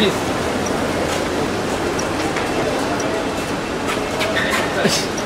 Please. Yeah.